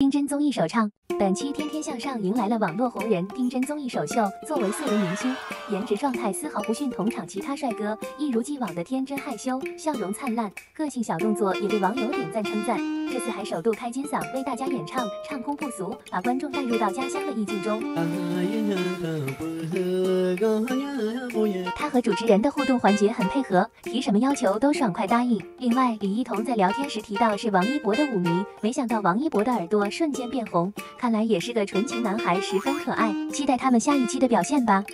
丁真综艺首唱，本期《天天向上》迎来了网络红人丁真综艺首秀。作为素人明星，颜值状态丝毫不逊同场其他帅哥，一如既往的天真害羞，笑容灿烂，个性小动作也被网友点赞称赞。这次还首度开金嗓为大家演唱，唱功不俗，把观众带入到家乡的意境中。他和主持人的互动环节很配合，提什么要求都爽快答应。另外，李一桐在聊天时提到是王一博的舞迷，没想到王一博的耳朵瞬间变红，看来也是个纯情男孩，十分可爱。期待他们下一期的表现吧。